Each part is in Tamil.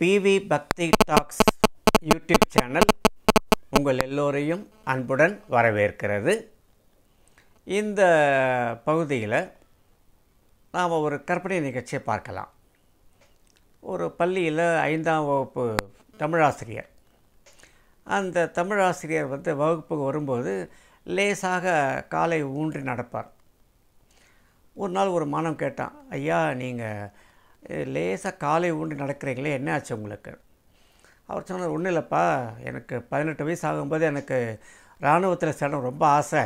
பிவி பக்தி டாக்ஸ் யூடியூப் சேனல் உங்கள் எல்லோரையும் அன்புடன் வரவேற்கிறது. இந்த பகுதியில் நாம் ஒரு கற்பனை நிகழ்ச்சியை பார்க்கலாம். ஒரு பள்ளியில் ஐந்தாம் வகுப்பு தமிழாசிரியர். அந்த தமிழாசிரியர் வந்து வகுப்புக்கு வரும்போது லேசாக காலை ஊன்றி நடப்பார். ஒரு நாள் ஒரு மனம் கேட்டான் ஐயா நீங்கள் லேசாக காலை ஊண்டு நடக்கிறீங்களே என்ன ஆச்சு உங்களுக்கு? அவர் சொன்னார் ஒன்றும் இல்லைப்பா எனக்கு பதினெட்டு வயசு ஆகும்போது எனக்கு இராணுவத்தில் சேரணும் ரொம்ப ஆசை.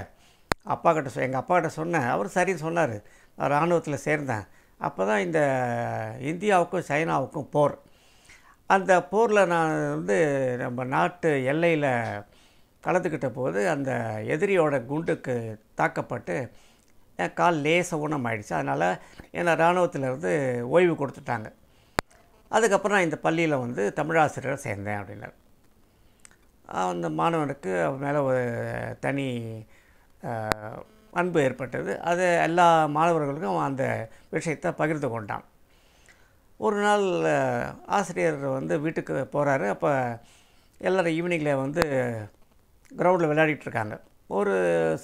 அப்பா கிட்ட சொ எங்கள் அப்பா கிட்ட சொன்னேன் அவர் சரின்னு சொன்னார். இராணுவத்தில் சேர்ந்தேன். அப்போ தான் இந்த இந்தியாவுக்கும் சைனாவுக்கும் போர். அந்த போரில் நான் வந்து நம்ம நாட்டு எல்லையில் கலந்துக்கிட்ட போது அந்த எதிரியோட குண்டுக்கு தாக்கப்பட்டு என் கால் லேசாக ஊனம் ஆயிடுச்சு அதனால் என்னை இராணுவத்திலேருந்து ஓய்வு கொடுத்துட்டாங்க. அதுக்கப்புறம் நான் இந்த பள்ளியில் வந்து தமிழாசிரியர் சேர்ந்தேன் அப்படின்னார். அந்த மாணவனுக்கு அவன் மேலே ஒரு தனி அன்பு ஏற்பட்டது. அது எல்லா மாணவர்களுக்கும் அவன் அந்த விஷயத்தை பகிர்ந்து கொண்டான். ஒரு நாள் ஆசிரியர் வந்து வீட்டுக்கு போகிறாரு அப்போ எல்லோரும் ஈவினிங்கில் வந்து கிரவுண்டில் விளையாடிட்டு இருக்காங்க. ஒரு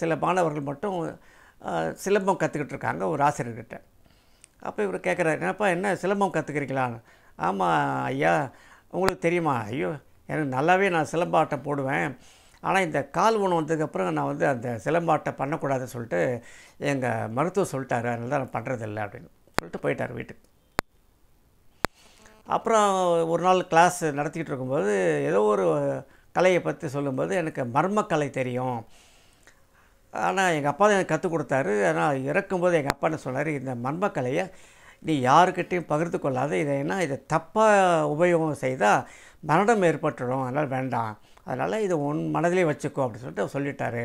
சில மாணவர்கள் மட்டும் சிலம்பம் கற்றுக்கிட்டு இருக்காங்க ஒரு ஆசிரியர்கிட்ட. அப்போ இவர் கேட்குறாரு என்னப்பா என்ன சிலம்பம் கற்றுக்கிறீங்களான்னு ஆமாம் ஐயா உங்களுக்கு தெரியுமா? ஐயோ எனக்கு நல்லாவே நான் சிலம்பாட்டம் போடுவேன். ஆனால் இந்த கால் ஊனம் வந்ததுக்கப்புறம் நான் வந்து அந்த சிலம்பாட்டம் பண்ணக்கூடாதுன்னு சொல்லிட்டு எங்கள் மருத்துவர் சொல்லிட்டாரு. அதனால தான் நான் பண்ணுறதில்ல அப்படின்னு சொல்லிட்டு போயிட்டார் வீட்டுக்கு. அப்புறம் ஒரு நாள் கிளாஸ் நடத்திக்கிட்டு இருக்கும்போது ஏதோ ஒரு கலையை பற்றி சொல்லும்போது எனக்கு மர்மக்கலை தெரியும். ஆனால் எங்கள் அப்பா தான் எனக்கு கற்றுக் கொடுத்தாரு. ஆனால் இறக்கும்போது எங்கள் அப்பா என்ன சொன்னார் இந்த மர்மக்கலையை நீ யாருக்கிட்டையும் பகிர்ந்து கொள்ளாத. இதை என்ன இதை தப்பாக உபயோகம் செய்தால் மரணம் ஏற்பட்டுடும் அதனால் வேண்டாம். அதனால் இதை உன் மனதிலே வச்சுக்கோ அப்படின்னு சொல்லிட்டு அவர் சொல்லிட்டாரு.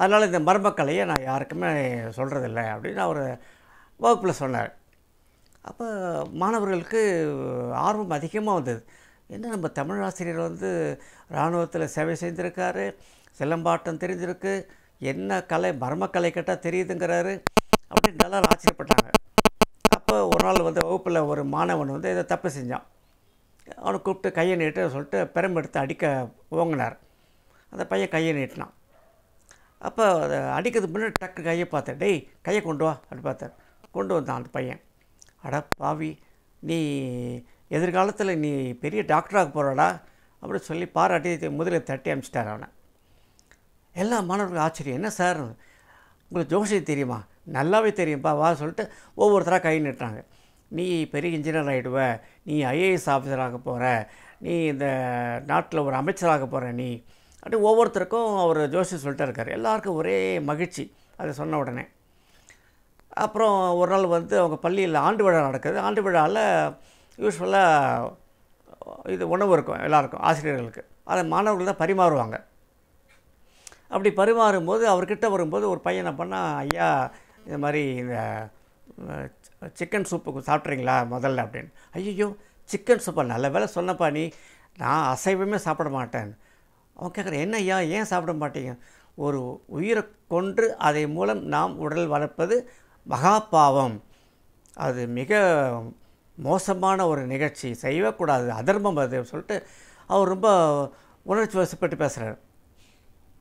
அதனால் இந்த மர்மக்கலையை நான் யாருக்குமே சொல்கிறதில்ல அப்படின்னு அவர் வகுப்பில் சொன்னார். அப்போ மாணவர்களுக்கு ஆர்வம் அதிகமாக வந்தது. என்ன நம்ம தமிழ் ஆசிரியர் வந்து இராணுவத்தில் சேவை செய்திருக்காரு சிலம்பாட்டம் தெரிஞ்சிருக்கு என்ன கலை மர்மக்கலை கேட்டால் தெரியுதுங்கிறாரு. அப்படின்னு எல்லாரும் ஆச்சரியப்பட்டாங்க. அப்போ ஒரு நாள் வந்து வகுப்பில் ஒரு மாணவன் வந்து இதை தப்பு செஞ்சான். அவனை கூப்பிட்டு கையை நீட்டு சொல்லிட்டு பெரம்பெடுத்து அடிக்க ஓங்கினார். அந்த பையன் கையை நீட்டினான். அப்போ அதை அடிக்கிறதுக்கு முன்னாடி டக்கு கையை பார்த்தேன் டேய் கையை கொண்டு வா அப்படி பார்த்தார். கொண்டு வந்தான் அந்த பையன். அட பாவி நீ எதிர்காலத்தில் நீ பெரிய டாக்டராக போகிறடா அப்படின்னு சொல்லி பாராட்டி முதலில் தட்டி அனுப்பிச்சிட்டார் அவனை. எல்லா மாணவர்களும் ஆச்சரியம். என்ன சார்? உங்களுக்கு ஜோசியம் தெரியுமா? நல்லாவே தெரியும்ப்பா வா சொல்லிட்டு ஒவ்வொருத்தராக கை நிட்டுறாங்க. நீ பெரிய இன்ஜினியர் ஆகிடுவ நீ ஐஏஎஸ் ஆஃபீஸராக போகிற நீ இந்த நாட்டில் ஒரு அமைச்சராக போகிற நீ. அப்படி ஒவ்வொருத்தருக்கும் அவர் ஜோசியம் சொல்லிட்டு இருக்கார். எல்லாருக்கும் ஒரே மகிழ்ச்சி அதை சொன்ன உடனே. அப்புறம் ஒரு நாள் வந்து அவங்க பள்ளியில் ஆண்டு விழா நடக்குது. ஆண்டு விழாவில் யூஸ்வலாக இது உணவு இருக்கும் எல்லாருக்கும் ஆசிரியர்களுக்கு. அதை மாணவர்கள் தான் பரிமாறுவாங்க. அப்படி பரிமாறும்போது அவர்கிட்ட வரும்போது ஒரு பையன் என்ன பண்ணால் ஐயா இந்த மாதிரி இந்த சிக்கன் சூப்பு சாப்பிட்றீங்களா முதல்ல? அப்படின்னு. ஐயோ சிக்கன் சூப்பா நல்ல வேலை சொன்னப்பா நீ. நான் அசைவமே சாப்பிட மாட்டேன். அவன் கேட்குறேன் என்ன ஐயா ஏன் சாப்பிட மாட்டீங்க? ஒரு உயிரை கொன்று அதை மூலம் நாம் உடல் வளர்ப்பது மகா பாவம். அது மிக மோசமான ஒரு நிகழ்ச்சி. செய்யக்கூடாது. அதர்மம் அது. சொல்லிட்டு அவர் ரொம்ப உணர்ச்சி வசப்பட்டு பேசுகிறார்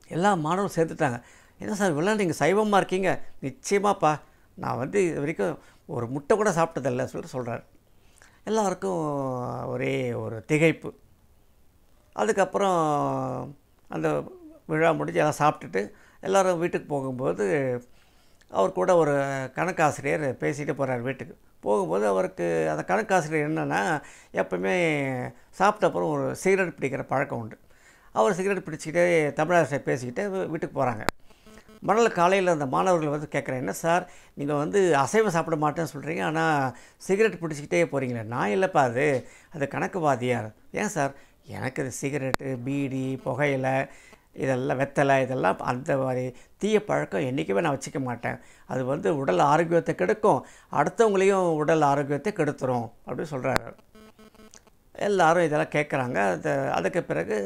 எல்லா மாணவரும் சேர்த்துட்டாங்க. என்ன சார் இவ்வளோ நீங்கள் சைவமாக இருக்கீங்க? நிச்சயமாப்பா. நான் வந்து இது வரைக்கும் ஒரு முட்டை கூட சாப்பிட்டதில்ல சொல்லிட்டு சொல்கிறார் எல்லாருக்கும் ஒரே ஒரு திகைப்பு. அதுக்கப்புறம் அந்த விழா முடிஞ்சு எல்லாம் சாப்பிட்டுட்டு எல்லோரும் வீட்டுக்கு போகும்போது அவர் கூட ஒரு கணக்காசிரியர் பேசிட்டு போகிறார் வீட்டுக்கு. போகும்போது அவருக்கு அந்த கணக்காசிரியர் என்னென்னா எப்பவுமே சாப்பிட்ட அப்புறம் ஒரு சிகரெட் பிடிக்கிற பழக்கம் உண்டு. அவர் சிகரெட் பிடிச்சிக்கிட்டே தமிழாசிரியர் பேசிக்கிட்டே வீட்டுக்கு போகிறாங்க மறுநாள் காலையில் அந்த மாணவர்கள் வந்து கேட்குறேன் என்ன சார் நீங்கள் வந்து அசைவம் சாப்பிட மாட்டேன்னு சொல்கிறீங்க ஆனால் சிகரெட் பிடிச்சிக்கிட்டே போகிறீங்களே நான் இல்லைப்பா அது அது கணக்கு வாதியார் ஏன் சார் எனக்கு இது சிகரெட்டு பீடி புகையிலை இதெல்லாம் வெத்தலை இதெல்லாம் அந்த மாதிரி தீய பழக்கம் என்றைக்குமே நான் வச்சுக்க மாட்டேன். அது வந்து உடல் ஆரோக்கியத்தை கெடுக்கும் அடுத்தவங்களையும் உடல் ஆரோக்கியத்தை கெடுத்துரும் அப்படின்னு சொல்கிறாரு எல்லாரும் இதெல்லாம் கேட்குறாங்க அது அதுக்கு பிறகு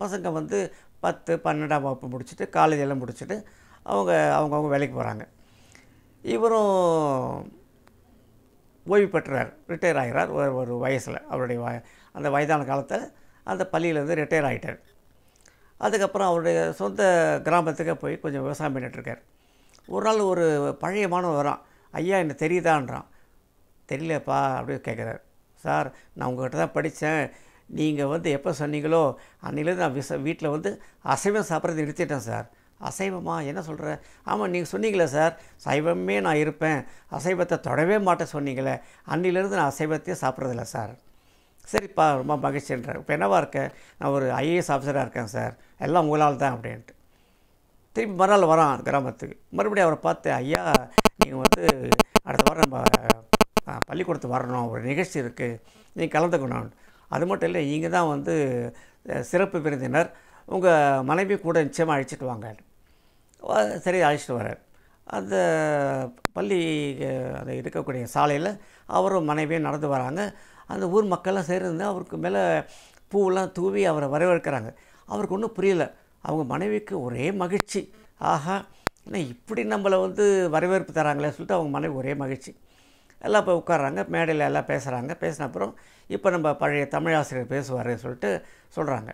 பசங்க வந்து பத்து பன்னெண்டாம் வகுப்பு முடிச்சுட்டு காலேஜ் எல்லாம் முடிச்சுட்டு அவங்க அவங்கவுங்க வேலைக்கு போகிறாங்க இவரும் ஓய்வு பெற்றார் ரிட்டையர் ஆகிறார் ஒரு ஒரு வயசில். அவருடைய வய அந்த வயதான காலத்தில் அந்த பள்ளியிலேருந்து ரிட்டையர் ஆகிட்டார் அதுக்கப்புறம் அவருடைய சொந்த கிராமத்துக்கு போய் கொஞ்சம் விவசாயம் பண்ணிகிட்ருக்கார் ஒரு நாள் ஒரு பழைய மாணவன் வரான். ஐயா என்ன தெரியுதான்றான்? தெரியலப்பா அப்படின்னு கேட்குறாரு சார் நான் உங்கள்கிட்ட தான் படித்தேன் நீங்கள் வந்து எப்போ சொன்னீங்களோ அன்றைக்கிலேருந்து நான் விச வீட்டில் வந்து அசைவம் சாப்பிட்றது நிறுத்திட்டேன் சார். அசைவமா? என்ன சொல்கிற ஆமாம் நீங்கள் சொன்னீங்களே சார் சைவமே நான் இருப்பேன். அசைவத்தை தொடவே மாட்டேன் சொன்னீங்களே அன்னிலேருந்து நான் அசைவத்தையே சாப்பிட்றதில்ல சார். சரிப்பா ரொம்ப மகிழ்ச்சின்றார் இப்போ என்னவா இருக்கேன் நான் ஒரு ஐஏஎஸ் ஆஃபீஸராக இருக்கேன் சார். எல்லாம் உங்களால் தான் அப்படின்ட்டு. திருப்பி மறுநாள் வரான் கிராமத்துக்கு. மறுபடியும் அவரை பார்த்து ஐயா நீங்கள் வந்து அடுத்த வாரம் நம்ம பள்ளிக்கூடத்துக்கு வரணும். ஒரு நிகழ்ச்சி இருக்குது நீங்கள் கலந்துக்கணும். அது மட்டும் இல்லை நீங்கள் தான் வந்து சிறப்பு விருந்தினர் உங்கள் மனைவி கூட நிச்சயமாக அழைச்சிட்டு வாங்க. சரி அழைச்சிட்டு வரார் அந்த பள்ளி அஹ், அந்த இருக்கக்கூடிய சாலையில் அவரும் மனைவியும் நடந்து வராங்க. அந்த ஊர் மக்கள்லாம் சேர்ந்து அவருக்கு மேலே பூவெல்லாம் தூவி அவரை வரவேற்கிறாங்க. அவருக்கு ஒன்றும் புரியலை. அவங்க மனைவிக்கு ஒரே மகிழ்ச்சி. ஆஹா என்ன இப்படி நம்மளை வந்து வரவேற்பு தராங்களே சொல்லிட்டு அவங்க மனைவி ஒரே மகிழ்ச்சி. எல்லாம் இப்போ உட்காராங்க மேடையில் எல்லாம் பேசுகிறாங்க பேசின அப்புறம் இப்போ நம்ம பழைய தமிழாசிரியர் பேசுவார் சொல்லிட்டு சொல்கிறாங்க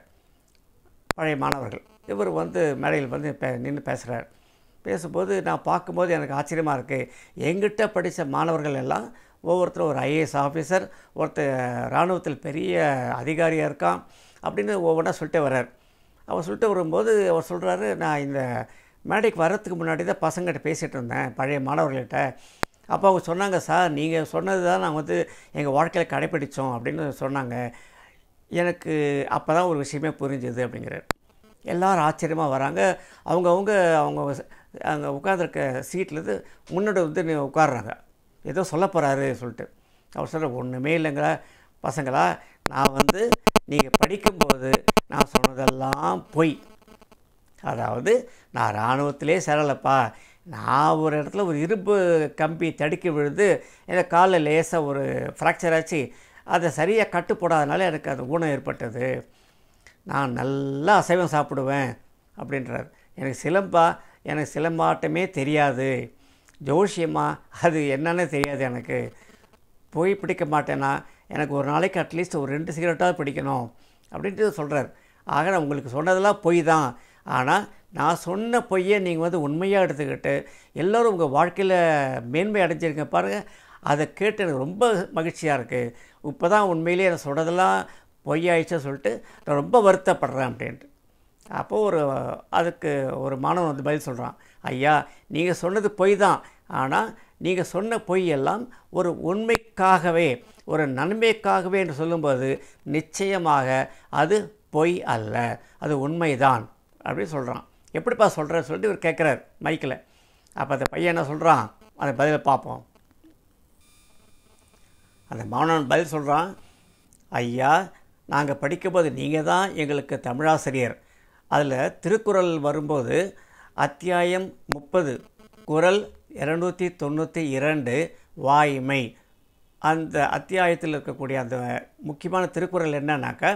பழைய மாணவர்கள். இவர் வந்து மேடையில் வந்து பே நின்று பேசுகிறார் பேசும்போது நான் பார்க்கும்போது எனக்கு ஆச்சரியமாக இருக்குது எங்கிட்ட படித்த மாணவர்கள் எல்லாம் ஒவ்வொருத்தரும் ஒரு ஐஏஎஸ் ஆஃபீஸர் ஒருத்தர் இராணுவத்தில் பெரிய அதிகாரியாக இருக்கான் அப்படின்னு ஒவ்வொன்றா சொல்லிட்டே வர்றார். அவர் சொல்லிட்டு வரும்போது அவர் சொல்கிறாரு நான் இந்த மேடைக்கு வர்றதுக்கு முன்னாடி தான் பசங்கள்கிட்ட பேசிகிட்டு இருந்தேன் பழைய மாணவர்கள்கிட்ட அப்போ அவங்க சொன்னாங்க சார் நீங்கள் சொன்னது தான் நான் வந்து எங்கள் வாழ்க்கையில் கடைப்பிடித்தோம் அப்படின்னு சொன்னாங்க. எனக்கு அப்போ தான் ஒரு விஷயமே புரிஞ்சுது அப்படிங்கிறார். எல்லோரும் ஆச்சரியமாக வராங்க. அவங்கவுங்க அவங்க அங்கே உட்காந்துருக்க சீட்லேருந்து முன்னாடி வந்து நீ உட்காடுறாங்க ஏதோ சொல்ல போகிறாரு சொல்லிட்டு. அவர் சொல்கிற ஒன்றுமே இல்லைங்களா பசங்களா நான் வந்து நீங்கள் படிக்கும்போது நான் சொன்னதெல்லாம் பொய். அதாவது நான் இராணுவத்திலே சேரலைப்பா. நான் ஒரு இடத்துல ஒரு இரும்பு கம்பி தடுக்கி விழுந்து எனக்கு காலில் லேசாக ஒரு ஃப்ராக்சர் ஆச்சு. அதை சரியாக கட்டு போடாதனால எனக்கு அது ஊனம் ஏற்பட்டது. நான் நல்லா அசைவம் சாப்பிடுவேன் அப்படின்றார். எனக்கு சிலம்பா எனக்கு சிலம்பாட்டமே தெரியாது. ஜோஷியமா அது என்னன்னு தெரியாது எனக்கு. போய் பிடிக்க மாட்டேன்னா எனக்கு ஒரு நாளைக்கு அட்லீஸ்ட் ஒரு ரெண்டு சிகரெட்டாவது பிடிக்கணும் அப்படின்ட்டு சொல்கிறார் ஆக நான் உங்களுக்கு சொன்னதெல்லாம் பொய் தான். ஆனால் நான் சொன்ன பொய்யை நீங்கள் வந்து உண்மையாக எடுத்துக்கிட்டு எல்லோரும் உங்கள் வாழ்க்கையில் மேன்மை அடைஞ்சிருக்க பாருங்கள் அதை கேட்டு எனக்கு ரொம்ப மகிழ்ச்சியாக இருக்குது இப்போ தான் உண்மையிலேயே நான் சொன்னதெல்லாம் பொய்யாயிடுச்சு சொல்லிட்டு நான் ரொம்ப வருத்தப்படுறேன் அப்படின்ட்டு. அப்போது ஒரு அதுக்கு ஒரு மாணவன் வந்து பதில் சொல்கிறான் ஐயா நீங்கள் சொன்னது பொய் தான். ஆனால் நீங்கள் சொன்ன பொய் எல்லாம் ஒரு உண்மைக்காகவே ஒரு நன்மைக்காகவே என்று சொல்லும்போது நிச்சயமாக அது பொய் அல்ல. அது உண்மைதான் அப்படின்னு சொல்கிறான் எப்படிப்பா சொல்கிற சொல்லிட்டு இவர் கேட்குறார் மைக்கில். அப்போ அந்த பையன் என்ன சொல்கிறான் அதை பதிலை பார்ப்போம். அந்த மாணவன் பதில் சொல்கிறான் ஐயா நாங்கள் படிக்கும்போது நீங்கள் தான் எங்களுக்கு தமிழாசிரியர். அதில் திருக்குறள் வரும்போது அத்தியாயம் முப்பது குறள் இரநூத்தி தொண்ணூற்றி இரண்டு வாய்மை. அந்த அத்தியாயத்தில் இருக்கக்கூடிய அந்த முக்கியமான திருக்குறள் என்னன்னாக்கா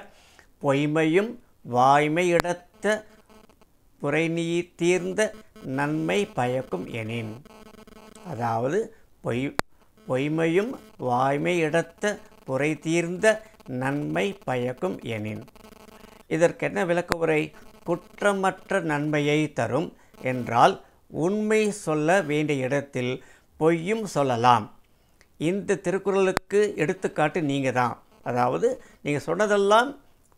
பொய்மையும் வாய்மையிடத்த புரைநீ தீர்ந்த நன்மை பயக்கும் எனின். அதாவது பொய் பொய்மையும் வாய்மை இடத்த புரை தீர்ந்த நன்மை பயக்கும் எனின். இதற்கென்ன விளக்க உரை? குற்றமற்ற நன்மையை தரும் என்றால் உண்மை சொல்ல வேண்டிய இடத்தில் பொய்யும் சொல்லலாம். இந்த திருக்குறளுக்கு எடுத்துக்காட்டு நீங்கள் தான் அதாவது நீங்கள் சொன்னதெல்லாம்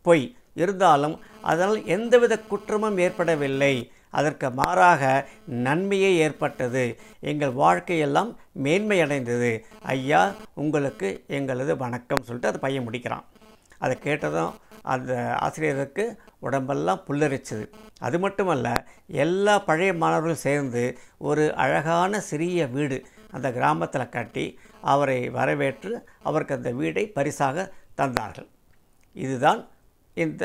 பொய். இருந்தாலும் அதனால் எந்தவித குற்றமும் ஏற்படவில்லை. அதற்கு மாறாக நன்மையே ஏற்பட்டது. எங்கள் வாழ்க்கையெல்லாம் மேன்மையடைந்தது. ஐயா உங்களுக்கு எங்களது வணக்கம் சொல்லிட்டு அது பையன் முடிக்கிறான். அதை கேட்டதும் அந்த ஆசிரியருக்கு உடம்பெல்லாம் புல்லரிச்சுது. அது மட்டுமல்ல எல்லா பழைய மாணவர்களும் சேர்ந்து ஒரு அழகான சிறிய வீடு அந்த கிராமத்தில் கட்டி அவரை வரவேற்று அவருக்கு அந்த வீடை பரிசாக தந்தார்கள். இதுதான் இந்த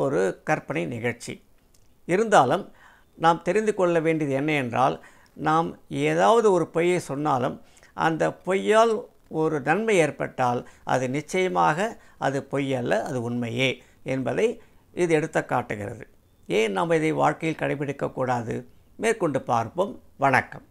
ஒரு கற்பனை நிகழ்ச்சி. இருந்தாலும் நாம் தெரிந்து கொள்ள வேண்டியது என்ன என்றால் நாம் ஏதாவது ஒரு பொய்யை சொன்னாலும் அந்த பொய்யால் ஒரு நன்மை ஏற்பட்டால் அது நிச்சயமாக அது பொய்யல்ல அது உண்மையே என்பதை இது எடுத்து காட்டுகிறது. ஏன் நாம் இதை வாழ்க்கையில் கடைபிடிக்கக்கூடாது மேற்கொண்டு பார்ப்போம். வணக்கம்.